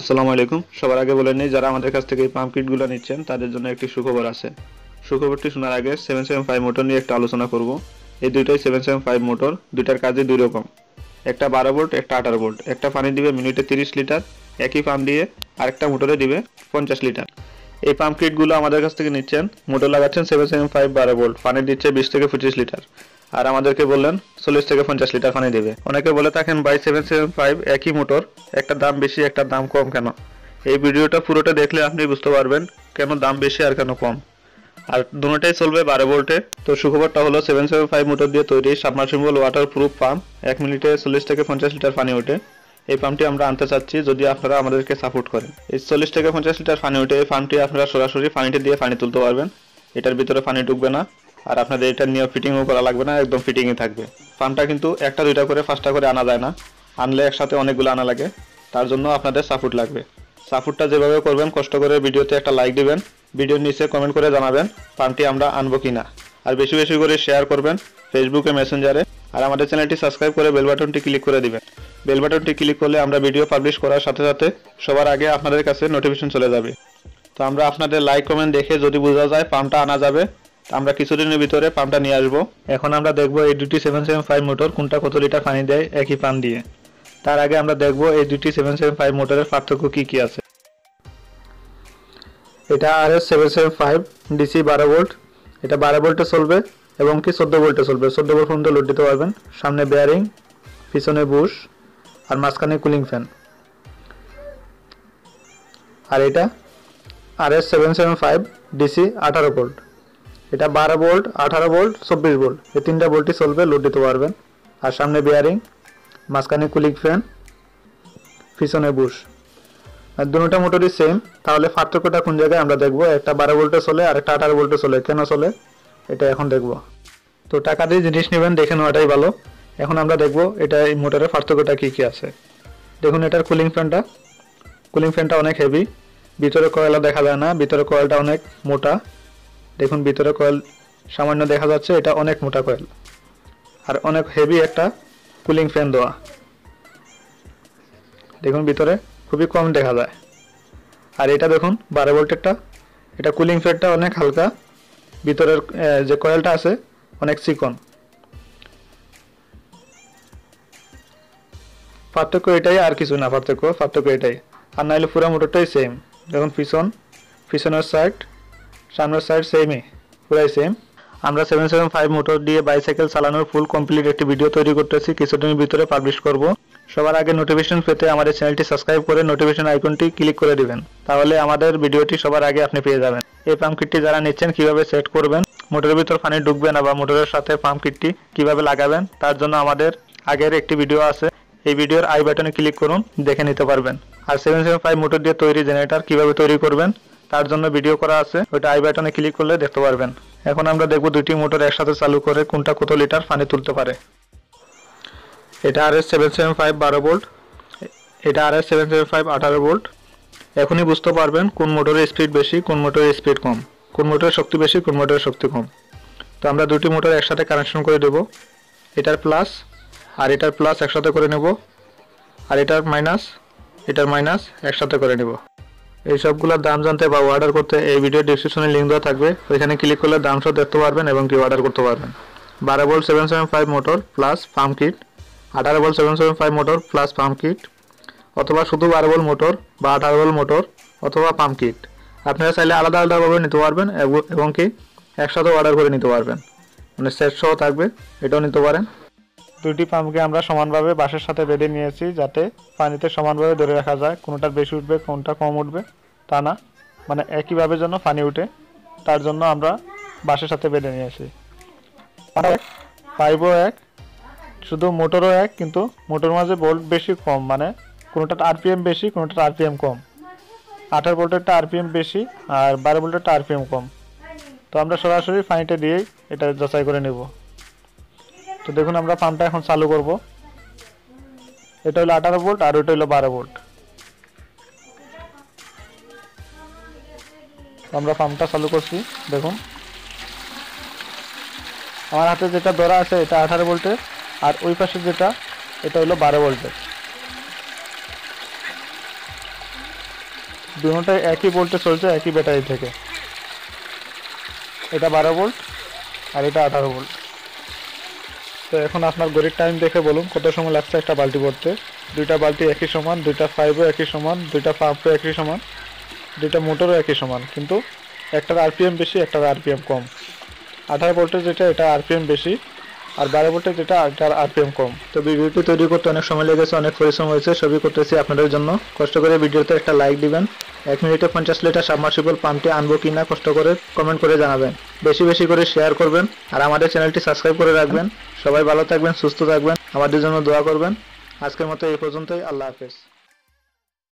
আসসালামু আলাইকুম। সবার আগে বলে নিই, যারা আমাদের কাছ থেকে এই পাম্প কিটগুলো নিচ্ছেন, তাদের জন্য একটি সুখবর আছে। সুখবরটি শোনার আগে সেভেন সেভেন ফাইভ মোটর নিয়ে একটা আলোচনা করব। এই দুইটাই সেভেন সেভেন ফাইভ মোটর, দুইটার কাজে দুই রকম। একটা বারো ভোল্ট, একটা আঠারো ভোল্ট। একটা পানি দিবে মিনিটে তিরিশ লিটার, একই পাম্প দিয়ে আরেকটা মোটরে দিবে পঞ্চাশ লিটার। এই পাম্প কিটগুলো আমাদের কাছ থেকে নিচ্ছেন। মোটর লাগাচ্ছেন সেভেন সেভেন ফাইভ বারো ভোল্ট, পানি দিচ্ছে বিশ থেকে পঁচিশ লিটার। আর আমাদেরকে বললেন, চল্লিশ থেকে পঞ্চাশ লিটার পানি দেবে। অনেকে বলে থাকেন, বাই সেভেন সেভেন ফাইভ একই মোটর, একটা দাম বেশি, একটা দাম কম কেন? এই ভিডিওটা পুরোটা দেখলে আপনি বুঝতে পারবেন কেন দাম বেশি আর কেন কম। আর দুটোটাই চলবে বারো ভোল্টে। তো সুখবরটা হলো, সেভেন সেভেন ফাইভ মোটর দিয়ে তৈরি সাবমার্সিবল ওয়াটার প্রুফ পাম্প এক মিনিটে চল্লিশ থেকে পঞ্চাশ লিটার পানি ওঠে। এই পাম্পটি আমরা আনতে চাচ্ছি যদি আপনারা আমাদেরকে সাপোর্ট করেন। এই চল্লিশ থেকে পঞ্চাশ লিটার পানি ওঠে। এই পাম্পটি আপনারা সরাসরি পানিটি দিয়ে পানি তুলতে পারবেন। এটার ভিতরে পানি ঢুকবে না। আর আপনাদের এটা নিয়ে ফিটিংও করা লাগবে না, একদম ফিটিংই থাকবে। পাম্পটা কিন্তু একটা, দুইটা করে, পাঁচটা করে আনা যায় না। আনলে একসাথে অনেকগুলো আনা লাগে। তার জন্য আপনাদের সাপোর্ট লাগবে। সাপোর্টটা যেভাবে করবেন, কষ্ট করে ভিডিওতে একটা লাইক দিবেন, ভিডিওর নিচে কমেন্ট করে জানাবেন পাম্পটি আমরা আনব কিনা। আর বেশি বেশি করে শেয়ার করবেন ফেসবুকে মেসেঞ্জারে আর আমাদের চ্যানেলটি সাবস্ক্রাইব করে বেল বাটনটি ক্লিক করে দিবেন। বেল বাটনটি ক্লিক করলে আমরা ভিডিও পাবলিশ করার সাথে সাথে সবার আগে আপনাদের কাছে নোটিফিকেশন চলে যাবে। তো আমরা আপনাদের লাইক কমেন্ট দেখে যদি বোঝা যায় পাম্পটা আনা যাবে আমরা কিছুদিনের ভিতরে পাম্পটা নিয়ে আসব। এখন আমরা দেখব এই দুটি সেভেন সেভেন ফাইভ মোটর কোনটা কত লিটার পানি দেয় একই পাম্প দিয়ে। তার আগে আমরা দেখব এই দুটি সেভেন সেভেন ফাইভ মোটরের পার্থক্য কী কী আছে। এটা R S seven seven five DC বারো ভোল্ট এটা বারো ভোল্টে চলবে এবং কি চোদ্দ ভোল্টে চলবে। চোদ্দ ভোল্ট পর্যন্ত লোড দিতে পারবেন। সামনে বেয়ারিং পিছনে বুশ আর মাঝখানে কুলিং ফ্যান আর এটা R S seven seven five DC আঠারো ভোল্ট এটা বারো ভোল্ট, আঠারো ভোল্ট, চব্বিশ ভোল্ট। এই তিনটা ভোল্টই চলবে লোড দিতে পারবেন। আর সামনে বেয়ারিং মাঝখানে কুলিং ফ্যান পিছনে বুশ আর দুটো মোটরই সেম তাহলে পার্থক্যটা কোন জায়গায় আমরা দেখব? একটা বারো ভোল্টে চলে, আর একটা আঠারো ভোল্টে চলে। কেন চলে? এটা এখন দেখব। তো টাকা দিয়ে জিনিস নেবেন, দেখে নেওয়াটাই ভালো। এখন আমরা দেখব, এটা এই মোটরের পার্থক্যটা কী কী আছে। দেখুন, এটার কুলিং ফ্যানটা কুলিং ফ্যানটা অনেক হেভি ভিতরে কয়েলটা দেখা যায় না, ভিতরে কয়েলটা অনেক মোটা। দেখুন, ভিতরে কয়েল সামান্য দেখা যাচ্ছে, এটা অনেক মোটা কয়েল আর অনেক হেভি একটা কুলিং ফ্যান দেওয়া। দেখুন, ভিতরে খুবই কম দেখা যায়। আর এটা দেখুন, বারো ভোল্টেরটা এটা কুলিং ফ্যানটা অনেক হালকা। ভিতরের যে কয়েলটা আছে, অনেক চিকন। পার্থক্য এটাই, আর কিছু না পার্থক্য পার্থক্য এটাই। আর নাহলে পুরো মোটরটাই সেম দেখুন, পিছন, পিছনের সাইড সামনের সাইড সেমই পুরাই সেম আমরা সেভেন সেভেন ফাইভ মোটর দিয়ে বাইসাইকেল চালানোর ফুল কমপ্লিট একটি ভিডিও তৈরি করতেছি, কিছুদিনের ভিতরে পাবলিশ করব। সবার আগে নোটিফিকেশন পেতে আমাদের চ্যানেলটি সাবস্ক্রাইব করে নোটিফিকেশন আইকনটি ক্লিক করে দিবেন। তাহলে আমাদের ভিডিওটি সবার আগে আপনি পেয়ে যাবেন। এই পাম্প কিটটি যারা নিচ্ছেন, কীভাবে সেট করবেন মোটরের ভিতর পানি ঢুকবে না বা মোটরের সাথে পাম্প কিটটি কীভাবে লাগাবেন, তার জন্য আমাদের আগের একটি ভিডিও আছে। এই ভিডিওর আই বাটনে ক্লিক করুন, দেখে নিতে পারবেন। আর সেভেন সেভেন ফাইভ মোটর দিয়ে তৈরি জেনারেটর কীভাবে তৈরি করবেন তার জন্য ভিডিও করা আছে। ওইটা আই বাটনে ক্লিক করলে দেখতে পারবেন। এখন আমরা দেখব দুটি মোটর একসাথে চালু করে কোনটা কত লিটার পানি তুলতে পারে। এটা R S seven seven five বারো ভোল্ট এটা R S seven seven five আঠারো ভোল্ট এখনই বুঝতে পারবেন কোন মোটরের স্পিড বেশি, কোন মোটরের স্পিড কম। কোন মোটরের শক্তি বেশি, কোন মোটরের শক্তি কম। তো আমরা দুটি মোটর একসাথে কানেকশন করে দেব। এটার প্লাস আর এটার প্লাস একসাথে করে নেব। আর এটার মাইনাস এটার মাইনাস একসাথে করে নেব। এই সবগুলোর দাম জানতে বা অর্ডার করতে এই ভিডিও ডিসক্রিপশনে লিঙ্ক দেওয়া থাকবে। ওইখানে ক্লিক করলে দাম সব দেখতে পারবেন এবং কি অর্ডার করতে পারবেন। বারো volt seven seven five motor plus pump kit আঠারো volt seven seven five motor plus pump kit অথবা শুধু বারো ভোল্ট মোটর বা আঠারো ভোল্ট মোটর অথবা পাম্প কিট আপনারা চাইলে আলাদা আলাদাভাবে নিতে পারবেন এবং- কি একসাথে অর্ডার করে নিতে পারবেন। মানে সেট সহ থাকবে, এটাও নিতে পারেন। দুটি পাম্পকে আমরা সমানভাবে বাঁশের সাথে বেঁধে নিয়েছি যাতে পানিতে সমানভাবে ধরে রাখা যায়। কোনোটার বেশি উঠবে, কোনটা কম উঠবে, তা না। মানে একইভাবে যেন পানি উঠে, তার জন্য আমরা বাঁশের সাথে বেঁধে নিয়েছি। পাইপও এক, শুধু মোটরও এক, কিন্তু মোটর মাঝে বোল্ট বেশি কম মানে কোনোটার আরপিএম বেশি, কোনোটার আরপিএম কম। আঠারো ভোল্টেরটা আরপিএম বেশি আর বারো ভোল্টেরটা আরপিএম কম। তো আমরা সরাসরি পানিটা দিয়েই এটা যাচাই করে নেব। তো দেখুন আমরা পাম্পটা এখন চালু করব। এটা হলো আঠারো ভোল্ট আর ওইটা হলো বারো ভোল্ট। আমরা পাম্পটা চালু করছি, দেখুন। আমার হাতে যেটা ধরা আছে এটা আঠারো ভোল্টের, আর ওই পাশে যেটা, এটা হলো বারো ভোল্টের। দুটোটাই একই ভোল্টে চলছে, একই ব্যাটারি থেকে। এটা বারো ভোল্ট আর এটা আঠারো ভোল্ট। তো এখন আপনার গড়ির টাইম দেখে বলুন, কত সময় লাগছে একটা বালতি ভরতে? দুইটা বালতি একই সমান, দুইটা পাইপও একই সমান, দুইটা পাম্পও একই সমান, দুইটা মোটরও একই সমান। কিন্তু একটার আরপিএম বেশি, একটার আরপিএম কম। আঠারো ভোল্টের যেটা, এটা আরপিএম বেশি, আর বারো ভোল্টের যেটা, এটার আরপিএম কম। তো ভিডিওটি তৈরি করতে অনেক সময় লেগেছে, অনেক পরিশ্রম হয়েছে, সবই করতেছি আপনাদের জন্য। কষ্ট করে ভিডিওতে একটা লাইক দিবেন। এক মিনিটে পঞ্চাশ লিটার সাবমার্সিবল পাম্পটি আনব কিনা কষ্ট করে কমেন্ট করে জানাবেন। বেশি বেশি করে শেয়ার করবেন আর আমাদের চ্যানেলটি সাবস্ক্রাইব করে রাখবেন। সবাই ভালো থাকবেন, সুস্থ থাকবেন। আমাদের জন্য দোয়া করবেন। আজকের মতো এই পর্যন্তই। আল্লাহ হাফেজ।